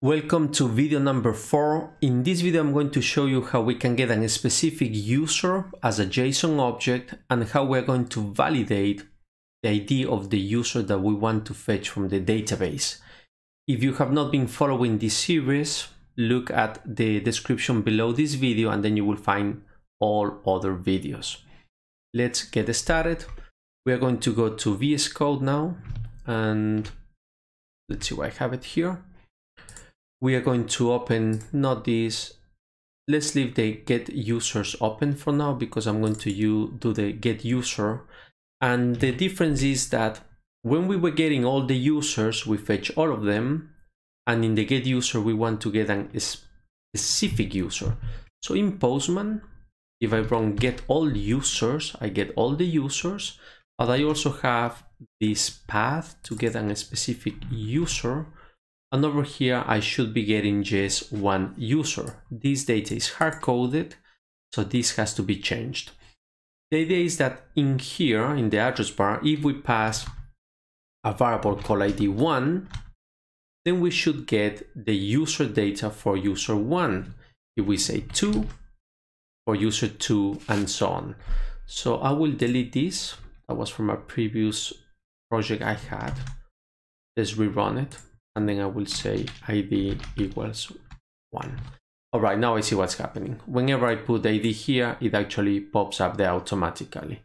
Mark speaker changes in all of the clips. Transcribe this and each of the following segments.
Speaker 1: Welcome to video number 4. In this video I'm going to show you how we can get a specific user as a JSON object and how we're going to validate the ID of the user that we want to fetch from the database. If you have not been following this series, look at the description below this video and then you will find all other videos. Let's get started. We are going to go to VS Code now and let's see why I have it here we are going to open not this. Let's leave the get users open for now because i'm going to you do the get user. And the difference is that when we were getting all the users we fetch all of them. And in the get user we want to get a specific user. So in postman if i run get all users i get all the users. But i also have this path to get a specific user and over here, I should be getting just one user. This data is hard-coded, so this has to be changed. The idea is that in here, in the address bar, if we pass a variable called ID1, then we should get the user data for user 1. If we say 2, for user 2, and so on. So I will delete this. That was from a previous project I had. Let's rerun it and then I will say id equals 1. All right, now I see what's happening. Whenever I put the id here, it actually pops up there automatically.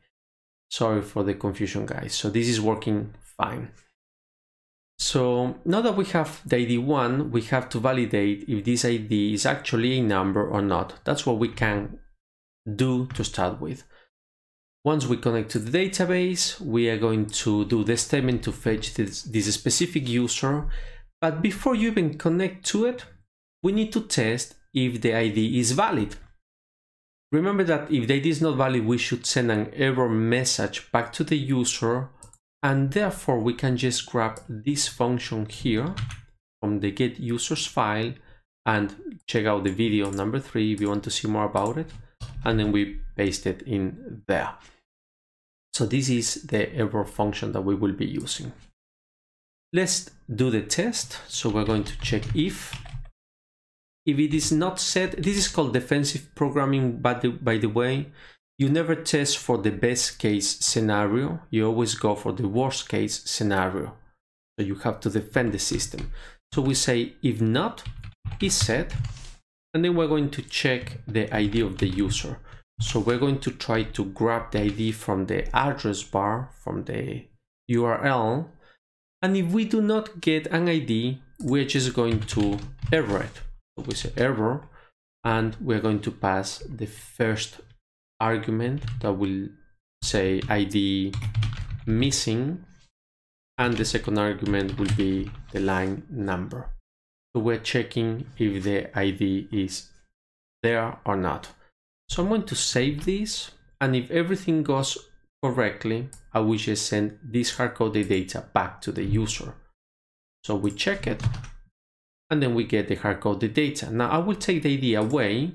Speaker 1: Sorry for the confusion, guys. So this is working fine. So now that we have the ID 1, we have to validate if this ID is actually a number or not. That's what we can do to start with. Once we connect to the database, we are going to do the statement to fetch this, this specific user but before you even connect to it, we need to test if the ID is valid. Remember that if the ID is not valid, we should send an error message back to the user and therefore we can just grab this function here from the get users file and check out the video number three if you want to see more about it and then we paste it in there. So this is the error function that we will be using. Let's do the test. So we're going to check if. If it is not set, this is called defensive programming, by the, by the way. You never test for the best case scenario. You always go for the worst case scenario. So you have to defend the system. So we say if not is set, and then we're going to check the ID of the user. So we're going to try to grab the ID from the address bar, from the URL, and if we do not get an ID, we're just going to error it. So we say error, and we're going to pass the first argument that will say ID missing, and the second argument will be the line number. So we're checking if the ID is there or not. So I'm going to save this, and if everything goes correctly, I will just send this hard-coded data back to the user. So we check it, and then we get the hard-coded data. Now I will take the ID away,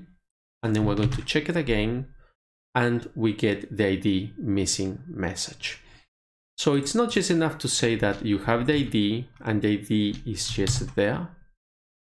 Speaker 1: and then we're going to check it again, and we get the ID missing message. So it's not just enough to say that you have the ID and the ID is just there,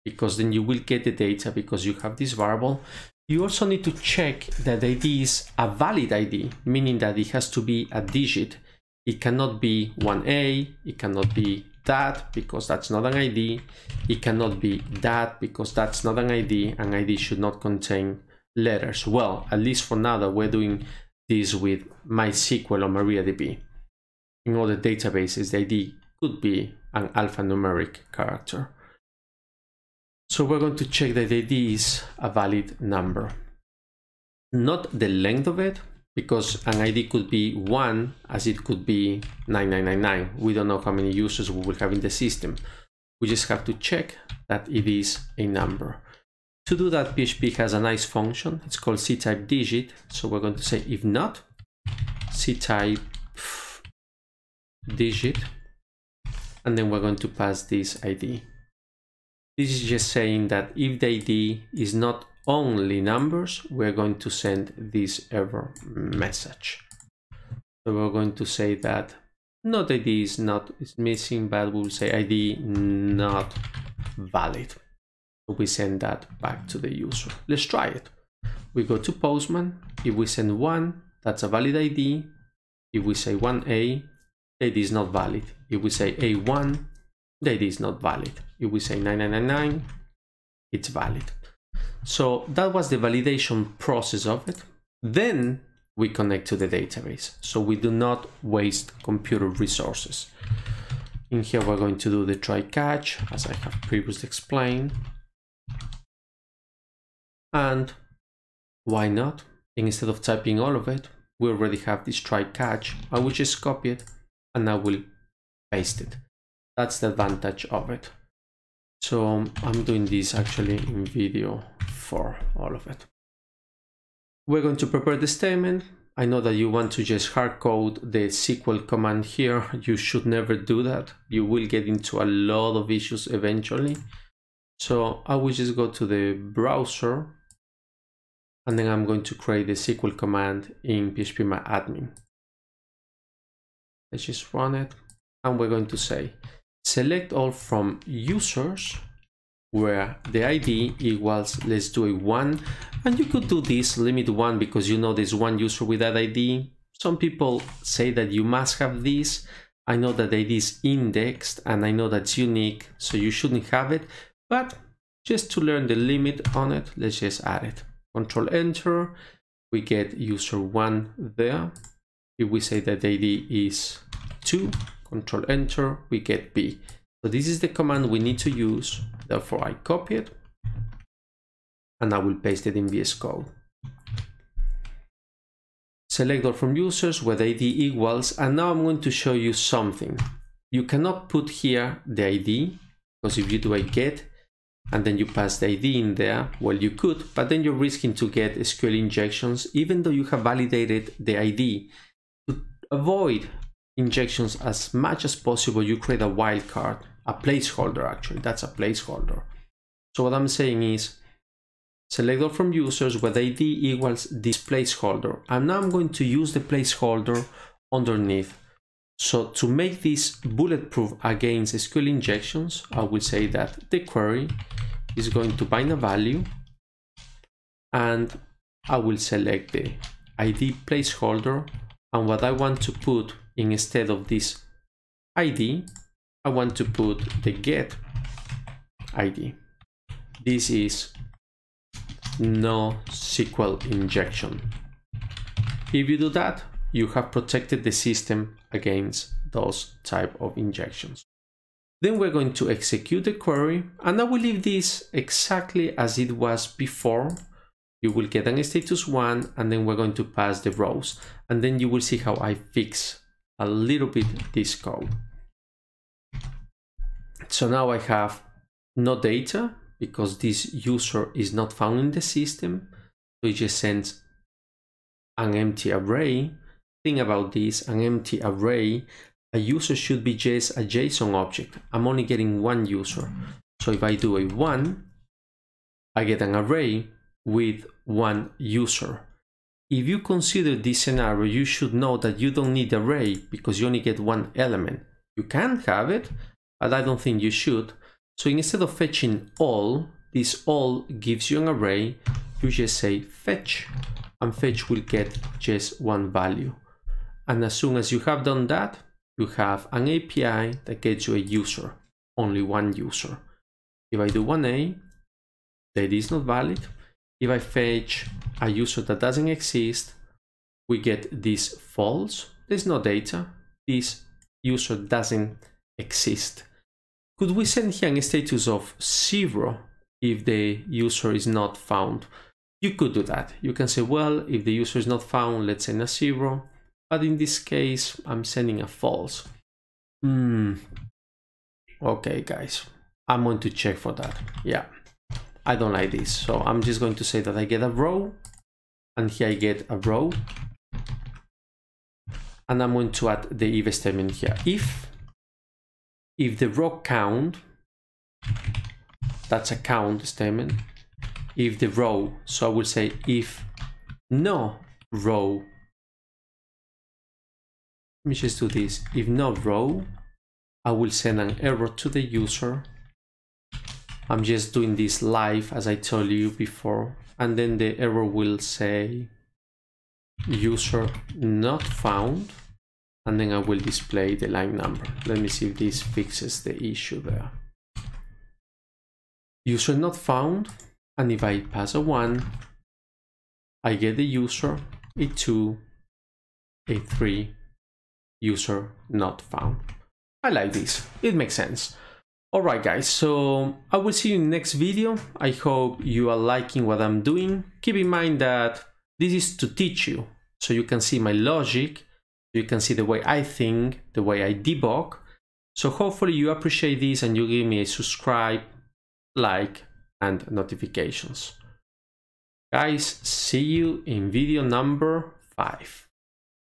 Speaker 1: because then you will get the data because you have this variable. You also need to check that the ID is a valid ID, meaning that it has to be a digit. It cannot be 1A, it cannot be that because that's not an ID. It cannot be that because that's not an ID. An ID should not contain letters. Well, at least for now that we're doing this with MySQL or MariaDB. In other databases, the ID could be an alphanumeric character. So we're going to check that the ID is a valid number. Not the length of it, because an ID could be 1 as it could be 9999. We don't know how many users we will have in the system. We just have to check that it is a number. To do that, PHP has a nice function. It's called ctype digit. So we're going to say if not, ctype digit, and then we're going to pass this ID. This is just saying that if the ID is not only numbers, we're going to send this error message. So we're going to say that not ID is not is missing, but we'll say ID not valid. we send that back to the user. Let's try it. We go to Postman. If we send one, that's a valid ID. If we say 1A, the ID is not valid. If we say A1, the ID is not valid. If we say 9999, it's valid. So that was the validation process of it. Then we connect to the database. So we do not waste computer resources. In here, we're going to do the try catch, as I have previously explained. And why not? Instead of typing all of it, we already have this try catch. Uh, I will just copy it and I will paste it. That's the advantage of it. So I'm doing this actually in video for all of it. We're going to prepare the statement. I know that you want to just hard code the SQL command here. You should never do that. You will get into a lot of issues eventually. So I will just go to the browser and then I'm going to create the SQL command in phpMyAdmin. Let's just run it and we're going to say select all from users where the ID equals, let's do a one, and you could do this limit one because you know there's one user with that ID. Some people say that you must have this. I know that ID is indexed and I know that's unique, so you shouldn't have it, but just to learn the limit on it, let's just add it. Control enter, we get user one there. If we say that ID is two, control enter, we get B. So this is the command we need to use. Therefore, I copy it and I will paste it in VS Code. Select all from users the ID equals, and now I'm going to show you something. You cannot put here the ID, because if you do a get, and then you pass the ID in there, well, you could, but then you're risking to get SQL injections, even though you have validated the ID. To avoid injections as much as possible, you create a wildcard a placeholder actually, that's a placeholder. So what I'm saying is, select all from users where ID equals this placeholder. And now I'm going to use the placeholder underneath. So to make this bulletproof against SQL injections, I will say that the query is going to bind a value and I will select the ID placeholder and what I want to put instead of this ID I want to put the get ID. This is no SQL injection. If you do that, you have protected the system against those type of injections. Then we're going to execute the query and I will leave this exactly as it was before. You will get an status one and then we're going to pass the rows and then you will see how I fix a little bit this code. So now I have no data because this user is not found in the system. So it just sends an empty array. Think about this, an empty array. A user should be just a JSON object. I'm only getting one user. So if I do a one, I get an array with one user. If you consider this scenario, you should know that you don't need array because you only get one element. You can have it, but I don't think you should. So instead of fetching all, this all gives you an array, you just say fetch, and fetch will get just one value. And as soon as you have done that, you have an API that gets you a user, only one user. If I do 1A, that is not valid. If I fetch a user that doesn't exist, we get this false. There's no data. This user doesn't exist. Could we send here a status of zero if the user is not found? You could do that. You can say, well, if the user is not found, let's send a zero. But in this case, I'm sending a false. Hmm. Okay, guys, I'm going to check for that. Yeah, I don't like this. So I'm just going to say that I get a row and here I get a row. And I'm going to add the if statement here. If if the row count, that's a count statement, if the row, so I will say if no row, let me just do this, if no row, I will send an error to the user I'm just doing this live as I told you before and then the error will say user not found and then I will display the line number. Let me see if this fixes the issue there. User not found and if I pass a 1 I get the user a2 a3 user not found. I like this, it makes sense. Alright guys, so I will see you in the next video. I hope you are liking what I'm doing. Keep in mind that this is to teach you, so you can see my logic, you can see the way I think, the way I debug. So hopefully you appreciate this and you give me a subscribe, like, and notifications. Guys, see you in video number 5.